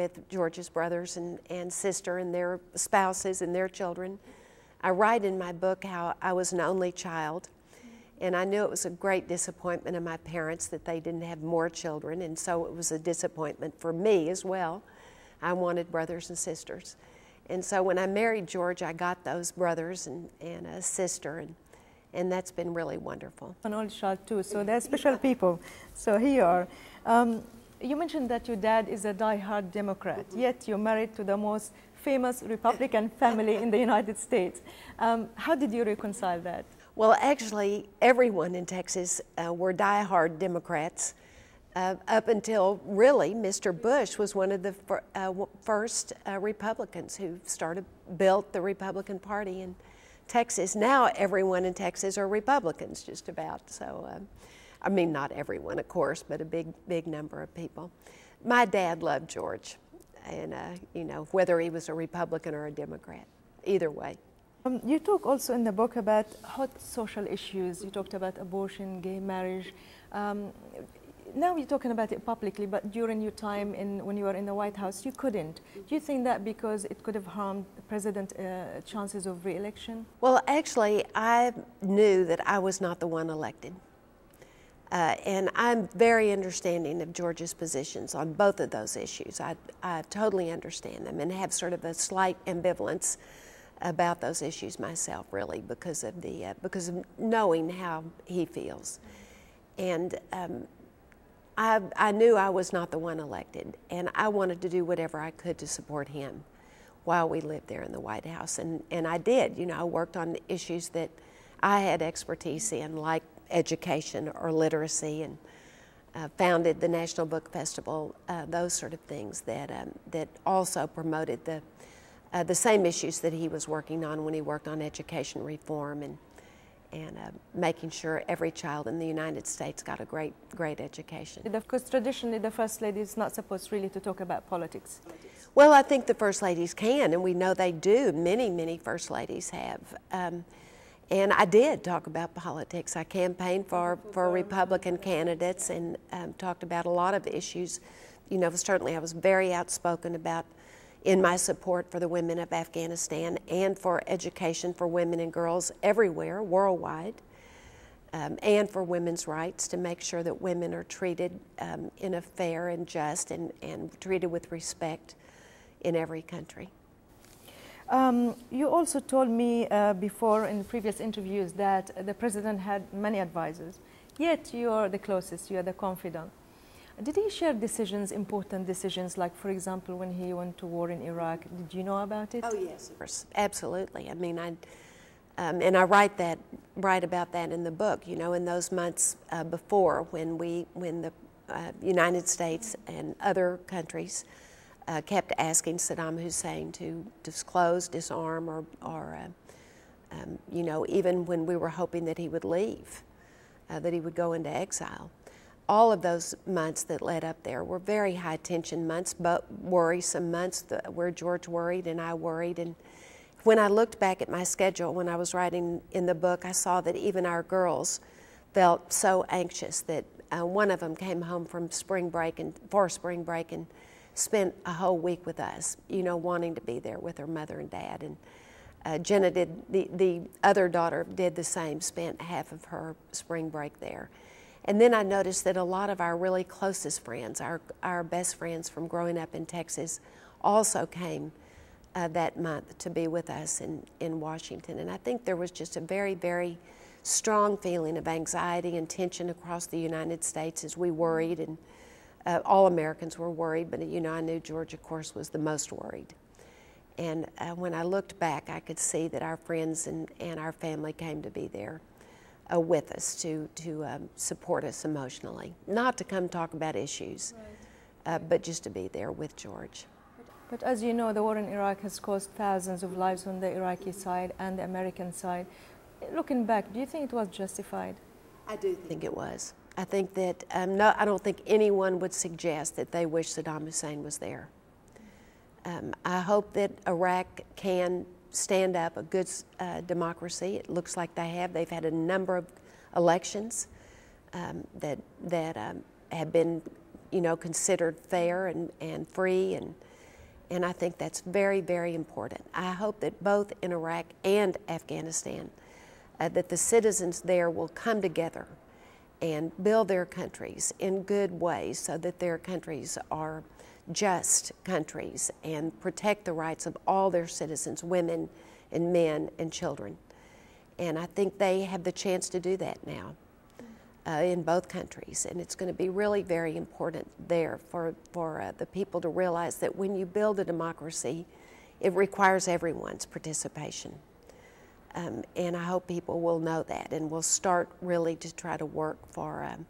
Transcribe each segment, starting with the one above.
with George's brothers and, and sister and their spouses and their children. I write in my book how I was an only child, and I knew it was a great disappointment of my parents that they didn't have more children, and so it was a disappointment for me as well. I wanted brothers and sisters. And so when I married George, I got those brothers and, and a sister, and, and that's been really wonderful. An only child too, so they're special people. So here you are. Um, you mentioned that your dad is a die-hard Democrat, yet you're married to the most famous Republican family in the United States. Um, how did you reconcile that? Well, actually, everyone in Texas uh, were die-hard Democrats uh, up until really Mr. Bush was one of the fir uh, first uh, Republicans who started built the Republican Party in Texas. Now everyone in Texas are Republicans, just about. So, um, I mean, not everyone, of course, but a big, big number of people. My dad loved George, and uh, you know whether he was a Republican or a Democrat, either way. Um, you talk also in the book about hot social issues. You talked about abortion, gay marriage. Um, now you're talking about it publicly, but during your time in, when you were in the White House, you couldn't. Do you think that because it could have harmed the president's uh, chances of re-election? Well, actually, I knew that I was not the one elected. Uh, and I'm very understanding of George's positions on both of those issues. I, I totally understand them and have sort of a slight ambivalence about those issues myself, really, because of the uh, because of knowing how he feels. And um, I, I knew I was not the one elected, and I wanted to do whatever I could to support him while we lived there in the White House. And, and I did. You know, I worked on issues that I had expertise in, like education or literacy, and uh, founded the National Book Festival, uh, those sort of things that, um, that also promoted the, uh, the same issues that he was working on when he worked on education reform and and uh, making sure every child in the United States got a great, great education. Of course, traditionally, the First Lady is not supposed really to talk about politics. Well, I think the First Ladies can, and we know they do. Many, many First Ladies have. Um, and I did talk about politics. I campaigned for, for Republican candidates and um, talked about a lot of issues. You know, certainly I was very outspoken about in my support for the women of Afghanistan and for education for women and girls everywhere, worldwide, um, and for women's rights to make sure that women are treated um, in a fair and just and, and treated with respect in every country. Um, you also told me uh, before in previous interviews that the president had many advisors, yet you are the closest, you are the confidant. Did he share decisions, important decisions, like, for example, when he went to war in Iraq? Did you know about it? Oh, yes, of course. Absolutely. I mean, I, um, and I write that, write about that in the book, you know, in those months uh, before when we, when the uh, United States and other countries uh, kept asking Saddam Hussein to disclose, disarm, or, or uh, um, you know, even when we were hoping that he would leave, uh, that he would go into exile all of those months that led up there were very high tension months, but worrisome months where George worried and I worried. And when I looked back at my schedule when I was writing in the book, I saw that even our girls felt so anxious that uh, one of them came home from spring break and for spring break and spent a whole week with us, you know, wanting to be there with her mother and dad. And uh, Jenna did, the, the other daughter did the same, spent half of her spring break there. And then I noticed that a lot of our really closest friends, our, our best friends from growing up in Texas, also came uh, that month to be with us in, in Washington. And I think there was just a very, very strong feeling of anxiety and tension across the United States as we worried, and uh, all Americans were worried, but you know, I knew George, of course, was the most worried. And uh, when I looked back, I could see that our friends and, and our family came to be there uh, with us to, to um, support us emotionally. Not to come talk about issues, right. uh, but just to be there with George. But as you know, the war in Iraq has cost thousands of lives on the Iraqi side and the American side. Looking back, do you think it was justified? I do think it was. I think that, um, no, I don't think anyone would suggest that they wish Saddam Hussein was there. Um, I hope that Iraq can stand up a good uh, democracy. It looks like they have. They've had a number of elections um, that that um, have been, you know, considered fair and, and free, and And I think that's very, very important. I hope that both in Iraq and Afghanistan, uh, that the citizens there will come together and build their countries in good ways so that their countries are just countries and protect the rights of all their citizens, women and men and children. And I think they have the chance to do that now uh, in both countries. And it's going to be really very important there for, for uh, the people to realize that when you build a democracy, it requires everyone's participation. Um, and I hope people will know that and will start really to try to work for, um,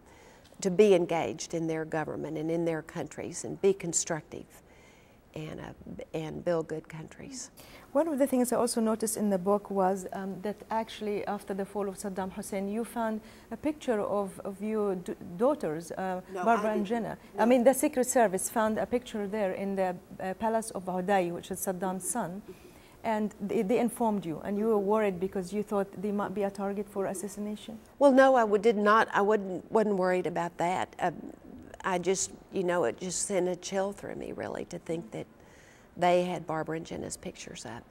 to be engaged in their government and in their countries and be constructive and, uh, and build good countries. One of the things I also noticed in the book was um, that actually after the fall of Saddam Hussein, you found a picture of, of your daughters, uh, No, Barbara and. Jenna. No. I mean, the Secret Service found a picture there in the uh, palace of Uday, which is Saddam's son. And they, they informed you, and you were worried because you thought they might be a target for assassination. Well, no, I would, did not. I wouldn't, wasn't worried about that. Uh, I just, you know, it just sent a chill through me, really, to think that they had Barbara and Jenna's pictures up.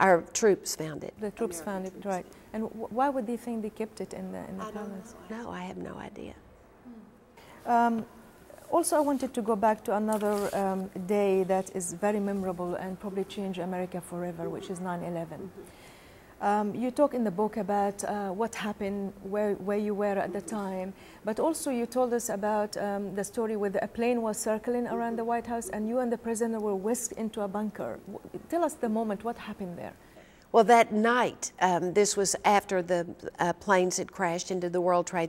Our troops found it. The troops found it, right. And wh- why would they think they kept it in the, in the palace? No, I have no idea. Um, also, I wanted to go back to another um, day that is very memorable and probably change America forever, which is 9 11. Um, you talk in the book about uh, what happened, where, where you were at the time, but also you told us about um, the story where a plane was circling around the White House and you and the president were whisked into a bunker. Tell us the moment, what happened there? Well, that night, um, this was after the uh, planes had crashed into the World Trade